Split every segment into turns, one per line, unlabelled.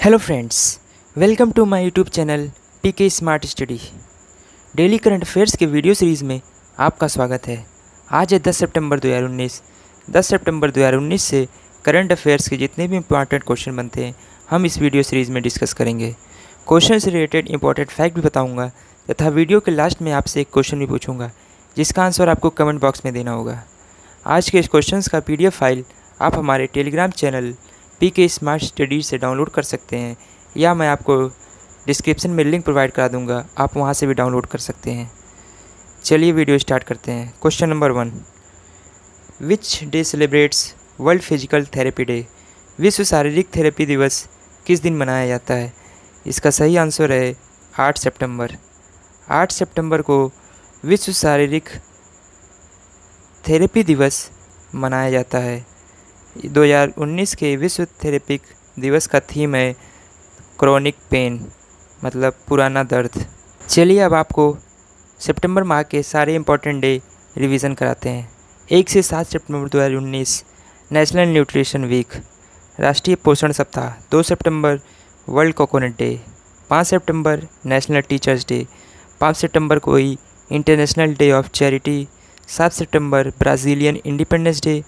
Hello friends welcome to my YouTube channel P K smart study daily current affairs के video series में आपका स्वागत है। आज है 10 सितंबर 2019 10 सितंबर 2019 से करंट अफेयर्स के जितने भी इंपॉर्टेंट क्वेश्चन बनते हैं, हम इस वीडियो सीरीज़ में डिस्कस करेंगे। क्वेश्चन से रिलेटेड इंपॉर्टेंट फैक्ट भी बताऊँगा, तथा वीडियो के लास्ट में आपसे एक क्वेश्चन भी पूछूँगा, जिसका आंसर आपको कमेंट बॉक्स में देना होगा। आज के इस क्वेश्चन का पीडीएफ फ़ाइल आप हमारे Telegram channel P K smart study से डाउनलोड कर सकते हैं। या मैं आपको डिस्क्रिप्शन में लिंक प्रोवाइड करा दूँगा, आप वहाँ से भी डाउनलोड कर सकते हैं। चलिए वीडियो स्टार्ट करते हैं। Question number one which day celebrates world physical therapy day विश्व शारीरिक थेरेपी दिवस किस दिन मनाया जाता है? इसका सही आंसर है आठ सितंबर। आठ सितंबर को विश्व शारीरिक थेरेपी दिवस मनाया जाता है। 2019 के विश्व थेरेपिक दिवस का थीम है क्रोनिक पेन मतलब पुराना दर्द। चलिए अब आपको सितंबर माह के सारे इम्पोर्टेंट डे रिवीजन कराते हैं। एक से सात सितंबर 2019 नेशनल न्यूट्रिशन वीक राष्ट्रीय पोषण सप्ताह, दो सितंबर वर्ल्ड कोकोनट डे पाँच सितंबर नेशनल टीचर्स डे पाँच सितंबर को ही इंटरनेशनल डे ऑफ़ चैरिटी सात सितंबर ब्राज़ीलियन इंडिपेंडेंस डे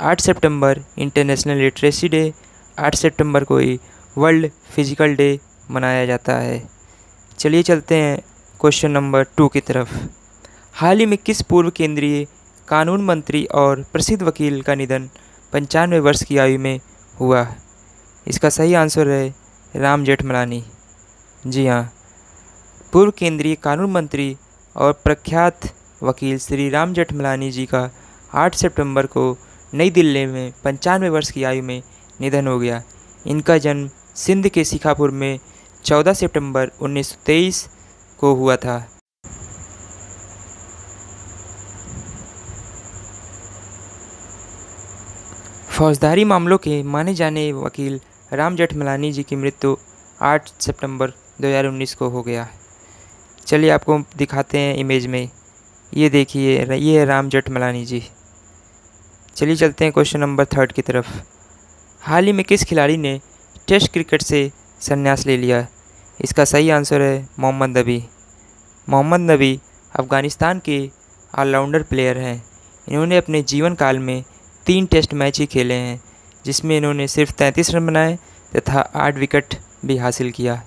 आठ सितंबर इंटरनेशनल लिटरेसी डे आठ सितंबर को ही वर्ल्ड फ़िज़िकल डे मनाया जाता है। चलिए चलते हैं क्वेश्चन नंबर टू की तरफ़। हाल ही में किस पूर्व केंद्रीय कानून मंत्री और प्रसिद्ध वकील का निधन पंचानवे वर्ष की आयु में हुआ? इसका सही आंसर है राम जेठमलानी। जी हाँ पूर्व केंद्रीय कानून मंत्री और प्रख्यात वकील श्री राम जेठमलानी जी का 8 सितंबर को नई दिल्ली में पंचानवे वर्ष की आयु में निधन हो गया। इनका जन्म सिंध के शिखापुर में 14 सितंबर 1923 को हुआ था। फौजदारी मामलों के माने जाने वकील राम जेठमलानी जी की मृत्यु 8 सितंबर 2019 को हो गया। चलिए आपको दिखाते हैं इमेज में। ये देखिए, ये है राम जेठमलानी जी। चलिए चलते हैं क्वेश्चन नंबर थर्ड की तरफ़। हाल ही में किस खिलाड़ी ने टेस्ट क्रिकेट से संन्यास ले लिया? इसका सही आंसर है मोहम्मद नबी। मोहम्मद नबी अफ़गानिस्तान के ऑलराउंडर प्लेयर हैं। इन्होंने अपने जीवन काल में तीन टेस्ट मैच ही खेले हैं, जिसमें इन्होंने सिर्फ़ तैंतीस रन बनाए तथा आठ विकेट भी हासिल किया।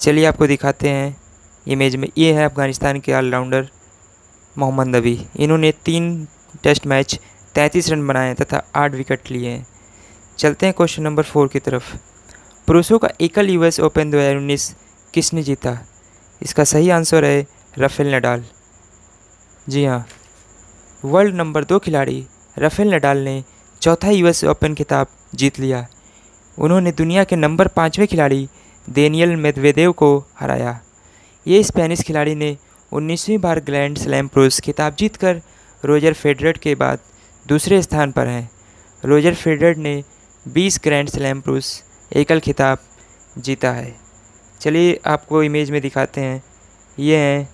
चलिए आपको दिखाते हैं। इमेज में ये है अफ़गानिस्तान के ऑलराउंडर मोहम्मद नबी। इन्होंने तीन टेस्ट मैच तैंतीस रन बनाए तथा आठ विकेट लिए। चलते हैं क्वेश्चन नंबर फोर की तरफ़। पुरुषों का एकल यूएस ओपन 2019 किसने जीता? इसका सही आंसर है रफेल नडाल। जी हाँ वर्ल्ड नंबर दो खिलाड़ी रफेल नडाल ने चौथा यूएस ओपन खिताब जीत लिया। उन्होंने दुनिया के नंबर पाँचवें खिलाड़ी डेनियल मेदवेदेव को हराया। ये स्पेनिश खिलाड़ी ने उन्नीसवीं बार ग्रैंड स्लैम पुरुष खिताब जीतकर रोजर फेडरेट के बाद दूसरे स्थान पर हैं। रोजर फेडरर ने 20 ग्रैंड स्लैम पुरुष एकल खिताब जीता है। चलिए आपको इमेज में दिखाते हैं। ये हैं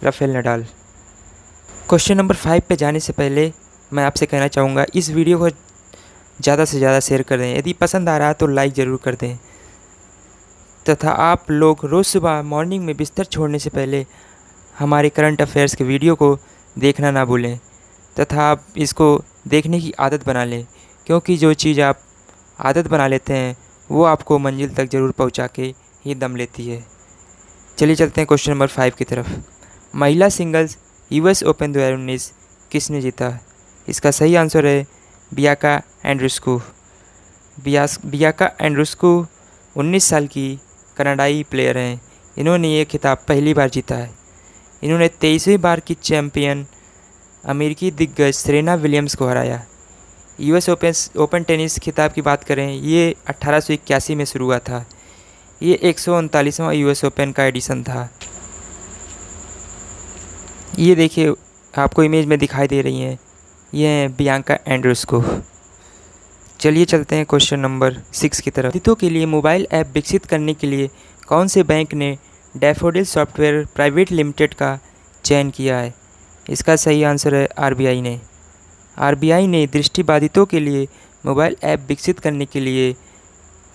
Rafael Nadal. Question number five पे जाने से पहले मैं आपसे कहना चाहूँगा, इस वीडियो को ज़्यादा से ज़्यादा शेयर कर दें। यदि पसंद आ रहा है तो लाइक ज़रूर कर दें। तथा आप लोग रोज़ सुबह मॉर्निंग में बिस्तर छोड़ने से पहले हमारे करंट अफेयर्स के वीडियो को देखना ना भूलें। तथा आप इसको देखने की आदत बना लें, क्योंकि जो चीज़ आप आदत बना लेते हैं, वो आपको मंजिल तक ज़रूर पहुँचा के ही दम लेती है। चलिए चलते हैं क्वेश्चन नंबर फाइव की तरफ़। महिला सिंगल्स यूएस ओपन 2019 किसने जीता? इसका सही आंसर है बियाका एंड्रुस्कू। बियास, बियाका एंड्रुस्कू 19 साल की कनाडाई प्लेयर हैं। इन्होंने ये खिताब पहली बार जीता है। इन्होंने तेईसवीं बार की चैम्पियन अमेरिकी दिग्गज सेरेना विलियम्स को हराया। यूएस ओपन ओपन टेनिस खिताब की बात करें, ये अट्ठारह में शुरू हुआ था। ये एक सौ ओपन का एडिशन था। ये देखिए, आपको इमेज में दिखाई दे रही हैं। ये हैं बियांका एंड्रूस को। चलिए चलते हैं क्वेश्चन नंबर सिक्स की तरफ़। हितों के लिए मोबाइल ऐप विकसित करने के लिए कौन से बैंक ने डैफ़ोडिल सॉफ्टवेयर प्राइवेट लिमिटेड का चयन किया है? इसका सही आंसर है आरबीआई ने। आरबीआई ने दृष्टिबाधितों के लिए मोबाइल ऐप विकसित करने के लिए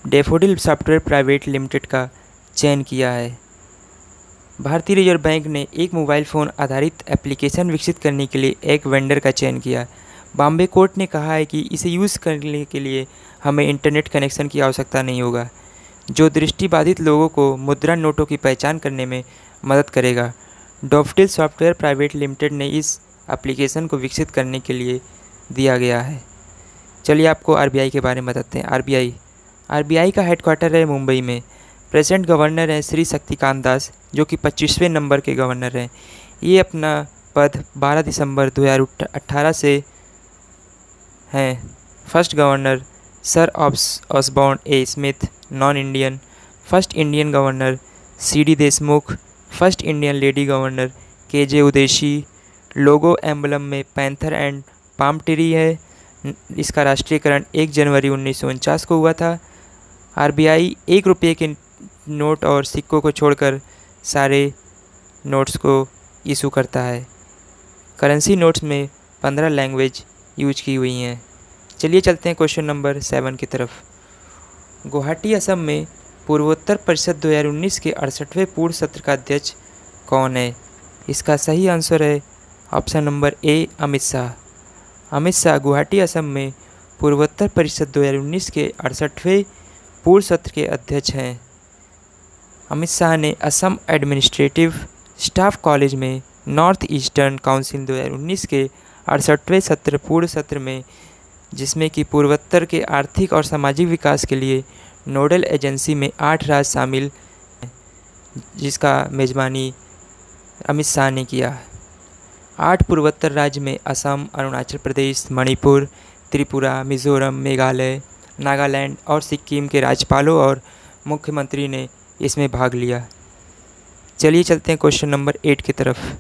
डेफोडिल सॉफ्टवेयर प्राइवेट लिमिटेड का चयन किया है। भारतीय रिज़र्व बैंक ने एक मोबाइल फ़ोन आधारित एप्लीकेशन विकसित करने के लिए एक वेंडर का चयन किया। बॉम्बे कोर्ट ने कहा है कि इसे यूज़ करने के लिए हमें इंटरनेट कनेक्शन की आवश्यकता नहीं होगा, जो दृष्टिबाधित लोगों को मुद्रा नोटों की पहचान करने में मदद करेगा। डॉफ्टिल सॉफ्टवेयर प्राइवेट लिमिटेड ने इस एप्लीकेशन को विकसित करने के लिए दिया गया है। चलिए आपको आरबीआई के बारे में बताते हैं। आरबीआई। आरबीआई का हेडक्वार्टर है मुंबई में। प्रेजेंट गवर्नर हैं श्री शक्तिकांत दास, जो कि पच्चीसवें नंबर के गवर्नर हैं। ये अपना पद 12 दिसंबर 2018 से हैं। First governor sir Osborne A Smith non Indian first Indian governor C D Deshmukh first Indian lady governor K J Udeshi, logo emblem में पैंथर एंड पाम ट्री है। इसका राष्ट्रीयकरण एक जनवरी उन्नीस सौ उनचास को हुआ था। आर आरबीआई एक रुपये के नोट और सिक्कों को छोड़कर सारे नोट्स को इशू करता है। करेंसी नोट्स में पंद्रह लैंग्वेज यूज़ की हुई हैं। चलिए चलते हैं क्वेश्चन नंबर सेवन की तरफ़। गुवाहाटी असम में पूर्वोत्तर परिषद 2019 के अड़सठवें पूर्ण सत्र का अध्यक्ष कौन है? इसका सही आंसर है option number A, Amit Shah. Amit Shah Guwahati, Assam में पूर्वोत्तर परिषद 2019 के अड़सठवें पूर्व सत्र के अध्यक्ष हैं। अमित शाह ने असम एडमिनिस्ट्रेटिव स्टाफ कॉलेज में नॉर्थ ईस्टर्न काउंसिल 2019 के अड़सठवें सत्र पूर्व सत्र में, जिसमें कि पूर्वोत्तर के आर्थिक और सामाजिक विकास के लिए नोडल एजेंसी में आठ राज्य शामिल जिसका मेज़बानी अमित शाह ने किया आठ पूर्वोत्तर राज्य में असम, अरुणाचल प्रदेश, मणिपुर, त्रिपुरा, मिज़ोरम, मेघालय, नागालैंड और सिक्किम के राज्यपालों और मुख्यमंत्री ने इसमें भाग लिया। चलिए चलते हैं क्वेश्चन नंबर एट की तरफ़।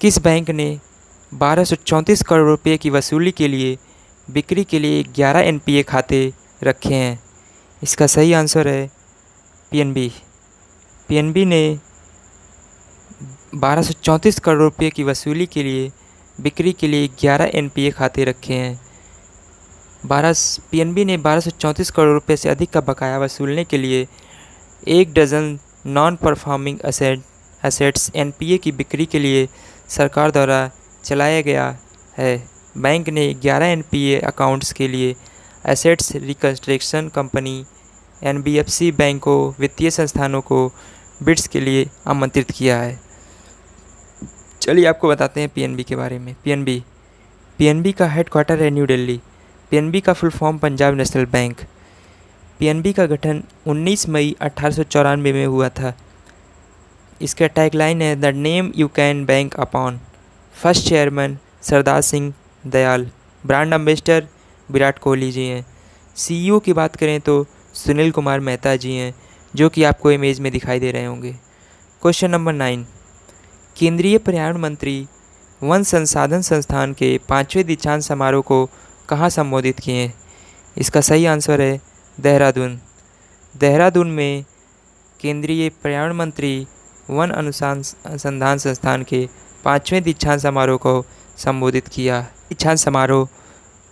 किस बैंक ने बारह करोड़ रुपये की वसूली के लिए, बिक्री के लिए 11 एनपीए खाते रखे हैं? इसका सही आंसर है पीएनबी पीएनबी ने बारह करोड़ रुपये की वसूली के लिए, बिक्री के लिए 11 एनपीए खाते रखे हैं। बारह पीएनबी ने बारह करोड़ रुपये से अधिक का बकाया वसूलने के लिए एक dozen non performing asset assets NPA की बिक्री के लिए सरकार द्वारा चलाया गया है। बैंक ने 11 एनपीए अकाउंट्स के लिए एसेट्स रिकन्स्ट्रक्शन कंपनी एनबीएफसी बैंकों वित्तीय संस्थानों को बिड्स के लिए आमंत्रित किया है। चलिए आपको बताते हैं पीएनबी के बारे में। पीएनबी पीएनबी का हेडक्वार्टर है न्यू दिल्ली पीएनबी का full form Punjab National Bank PNB का गठन 19 मई अठारह सौ चौरानवे में हुआ था। इसका टैगलाइन है the name you can bank upon first chairman Sardar Singh Dayal. Brand ambassador Virat Kohli ji हैं। सीईओ की बात करें तो सुनील कुमार मेहता जी हैं, जो कि आपको इमेज में दिखाई दे रहे होंगे। क्वेश्चन नंबर नाइन केंद्रीय पर्यावरण मंत्री, वन संसाधन संस्थान के पाँचवें दीक्षांत समारोह को कहाँ संबोधित किए हैं? इसका सही आंसर है देहरादून। देहरादून में केंद्रीय पर्यावरण मंत्री, वन अनुसंधान संस्थान के पाँचवें दीक्षांत समारोह को संबोधित किया। दीक्षांत समारोह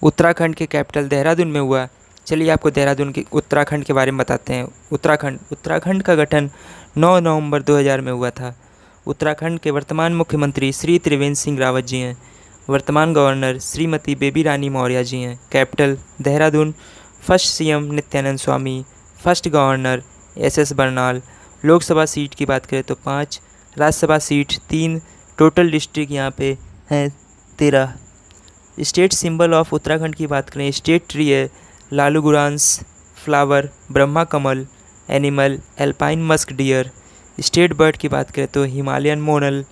उत्तराखंड के कैपिटल देहरादून में हुआ। चलिए आपको देहरादून के उत्तराखंड के बारे में बताते हैं। उत्तराखंड उत्तराखंड का गठन 9 नवंबर 2000 में हुआ था। उत्तराखंड के वर्तमान मुख्यमंत्री श्री त्रिवेंद्र सिंह रावत जी हैं। वर्तमान गवर्नर श्रीमती बेबी रानी मौर्य जी हैं। Capital Dehradun, first CM Nityanand Swami, first governor S S Barnala. Lok Sabha seat की बात करें तो पाँच, राज्यसभा सीट तीन, टोटल डिस्ट्रिक्ट यहाँ पे हैं तेरह। स्टेट सिंबल ऑफ़ उत्तराखंड की बात करें, स्टेट ट्री है, लालू गुरांस, फ्लावर, ब्रह्मा कमल, animal, alpine musk deer. State bird की बात करें तो हिमालयन मोनल।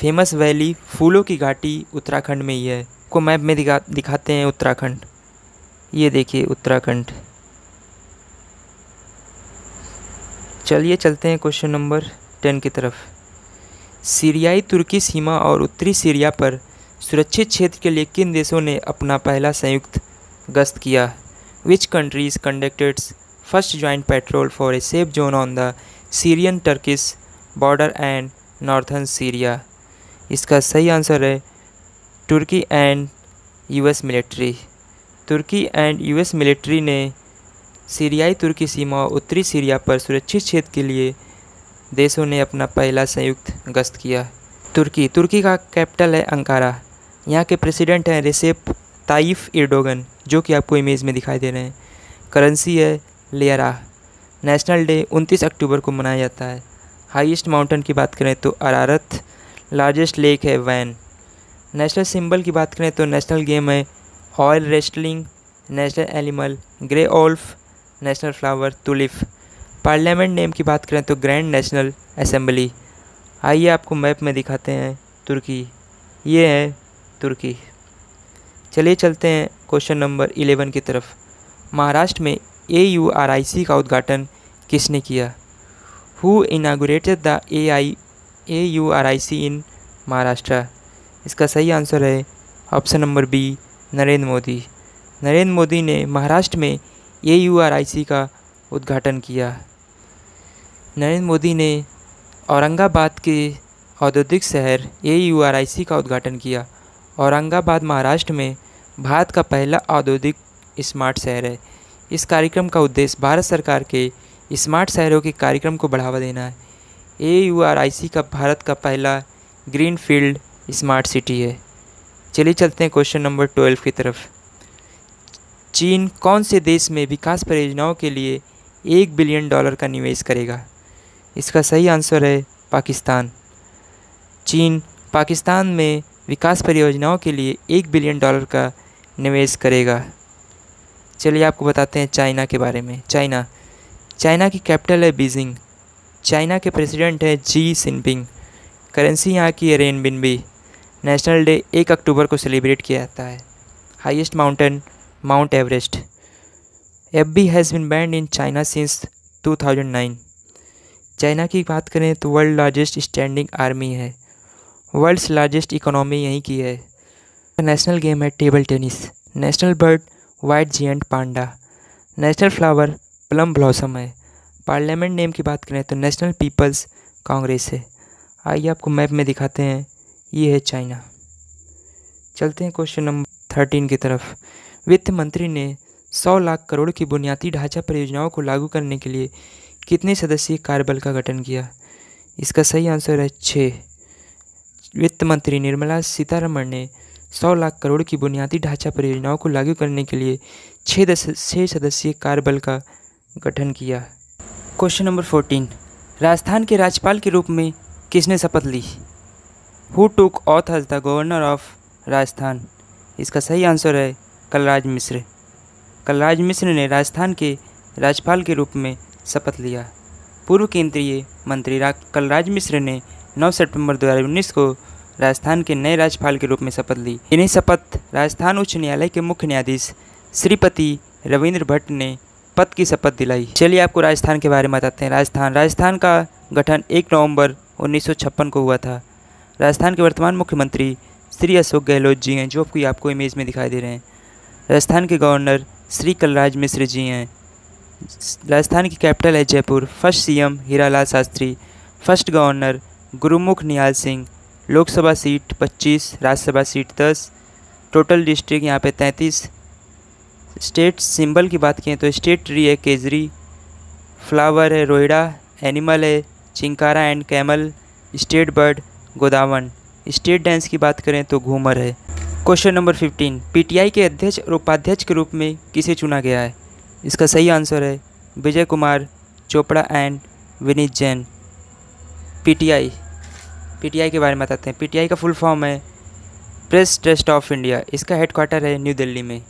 फ़ेमस वैली फूलों की घाटी उत्तराखंड में ही है। को मैप में दिखा, दिखाते हैं उत्तराखंड। ये देखिए उत्तराखंड। चलिए चलते हैं क्वेश्चन नंबर टेन की तरफ़। सीरियाई तुर्की सीमा और उत्तरी सीरिया पर सुरक्षित क्षेत्र के लिए किन देशों ने अपना पहला संयुक्त गश्त किया? Which countries conducted first joint patrol for a safe zone on the Syrian Turkish border and northern Syria इसका सही आंसर है तुर्की एंड यूएस मिलिट्री तुर्की एंड यूएस मिलिट्री ने सीरियाई तुर्की सीमा और उत्तरी सीरिया पर सुरक्षित क्षेत्र के लिए देशों ने अपना पहला संयुक्त गश्त किया। तुर्की तुर्की का कैपिटल है अंकारा यहाँ के प्रेसिडेंट हैं रिसेप ताइफ इर्डोगन जो कि आपको इमेज में दिखाई दे रहे हैं। करेंसी है लेरा नेशनल डे 29 अक्टूबर को मनाया जाता है। हाईएस्ट माउंटेन की बात करें तो अरारत। लार्जेस्ट लेक है वैन। नेशनल सिंबल की बात करें तो नेशनल गेम है। Oil wrestling national animal grey wolf national flower tulip parliament name की बात करें तो ग्रैंड नेशनल असेंबली आइए आपको मैप में दिखाते हैं तुर्की। ये है तुर्की चलिए चलते हैं क्वेश्चन नंबर इलेवन की तरफ़। महाराष्ट्र में ए यू आर आई सी का उद्घाटन किसने किया? Who inaugurated the A I A U R I C in Maharashtra? इसका सही आंसर है option number B, Narendra Modi. Narendra Modi ने महाराष्ट्र में ए यू आर आई सी का उद्घाटन किया। नरेंद्र मोदी ने औरंगाबाद के औद्योगिक शहर ए यू आर आई सी का उद्घाटन किया। औरंगाबाद, महाराष्ट्र में भारत का पहला औद्योगिक स्मार्ट शहर है। इस कार्यक्रम का उद्देश्य भारत सरकार के स्मार्ट शहरों के कार्यक्रम को बढ़ावा देना है। ए यू आर आई सी का भारत का पहला ग्रीन फ़ील्ड स्मार्ट सिटी है। चलिए चलते हैं क्वेश्चन नंबर ट्वेल्व की तरफ़। चीन कौन से देश में विकास परियोजनाओं के लिए एक बिलियन डॉलर का निवेश करेगा? इसका सही आंसर है पाकिस्तान। चीन, पाकिस्तान में विकास परियोजनाओं के लिए एक बिलियन डॉलर का निवेश करेगा। चलिए आपको बताते हैं चाइना के बारे में। चाइना चाइना की कैपिटल है बीजिंग। चाइना के प्रेसिडेंट है जी सिनपिंग। करेंसी यहाँ की है रेन बिनबी नेशनल डे एक अक्टूबर को सेलिब्रेट किया जाता है। Highest mountain, Mount Everest. F B has been banned in China since 2009 China की बात करें तो वर्ल्ड लार्जेस्ट स्टैंडिंग आर्मी है। वर्ल्ड्स लार्जेस्ट इकोनॉमी यहीं की है। नेशनल गेम है table tennis. National bird, white giant panda. National flower, plum blossom है। पार्लियामेंट नेम की बात करें तो नेशनल पीपल्स कांग्रेस है। आइए आपको मैप में दिखाते हैं। ये है चाइना। चलते हैं क्वेश्चन नंबर थर्टीन की तरफ़। वित्त मंत्री ने सौ लाख करोड़ की बुनियादी ढांचा परियोजनाओं को लागू करने के लिए कितने सदस्यीय कार्यबल का गठन किया? इसका सही आंसर है छः वित्त मंत्री निर्मला सीतारमण ने 100 लाख करोड़ की बुनियादी ढांचा परियोजनाओं को लागू करने के लिए छः छः सदस्यीय कार्यबल का गठन किया। Question number fourteen. राजस्थान के राज्यपाल के रूप में किसने शपथ ली? Who took oath as the governor of Rajasthan? इसका सही आंसर है कलराज मिश्र। कलराज मिश्र ने राजस्थान के राज्यपाल के रूप में शपथ लिया। पूर्व केंद्रीय मंत्री कलराज मिश्र ने 9 सितंबर 2019 को राजस्थान के नए राज्यपाल के रूप में शपथ ली। इन्हें शपथ राजस्थान उच्च न्यायालय के मुख्य न्यायाधीश श्रीपति रविंद्र भट्ट ने पद की शपथ दिलाई। चलिए आपको राजस्थान के बारे में बताते हैं। राजस्थान राजस्थान का गठन 1 नवंबर उन्नीस सौ छप्पन को हुआ था। राजस्थान के वर्तमान मुख्यमंत्री श्री अशोक गहलोत जी हैं, जो आपको आपको इमेज में दिखाई दे रहे हैं। राजस्थान के गवर्नर श्री कलराज मिश्र जी हैं। राजस्थान की कैपिटल है Jaipur. First CM Hiralal Shastri, first governor Gurmukh Nihal Singh, Lok Sabha seat 25 Rajya Sabha seat 10 total district यहाँ पे 33 स्टेट सिंबल की बात करें तो स्टेट ट्री है केजरी, फ्लावर है रोहिड़ा, एनिमल है chinkara and camel, state bird godawan. State dance की बात करें तो घूमर है। क्वेश्चन नंबर 15 पीटीआई के अध्यक्ष और उपाध्यक्ष के रूप में किसे चुना गया है? इसका सही आंसर है Vijay Kumar Chopra and Vineet Jain. PTI PTI के बारे में बताते हैं। पीटीआई का फुल फॉर्म है प्रेस ट्रस्ट ऑफ़ इंडिया इसका हेडक्वार्टर है न्यू दिल्ली में।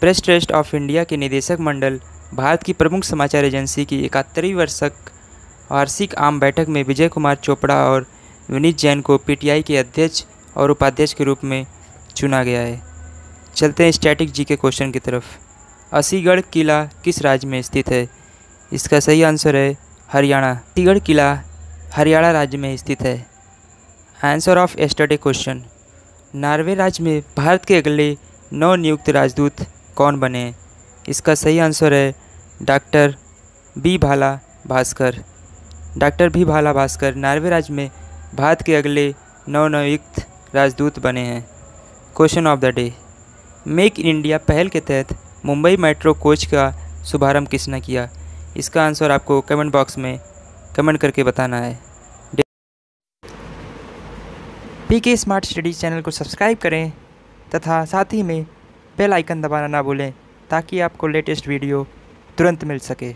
प्रेस ट्रस्ट ऑफ़ इंडिया के निदेशक मंडल भारत की प्रमुख समाचार एजेंसी की इकहत्तरवीं वर्षक वार्षिक आम बैठक में विजय कुमार चोपड़ा और विनीत जैन को पीटीआई के अध्यक्ष और उपाध्यक्ष के रूप में चुना गया है। चलते हैं स्टैटिक जी के क्वेश्चन की तरफ़। असीगढ़ किला किस राज्य में स्थित है? इसका सही आंसर है हरियाणा। असीगढ़ किला हरियाणा राज्य में स्थित है। Answer of yesterday question. Norway राज्य में भारत के अगले नौ नियुक्त राजदूत कौन बने? इसका सही आंसर है डॉक्टर बी भाला भास्कर। डॉक्टर बी भाला भास्कर नॉर्वे राज्य में भारत के अगले नौ नियुक्त राजदूत बने हैं। Question of the day. Make in India पहल के तहत मुंबई मेट्रो कोच का शुभारंभ किसने किया? इसका आंसर आपको कमेंट बॉक्स में कमेंट करके बताना है। P K smart studies channel को सब्सक्राइब करें तथा साथ ही में बेल आइकन दबाना ना भूलें ताकि आपको लेटेस्ट वीडियो तुरंत मिल सके।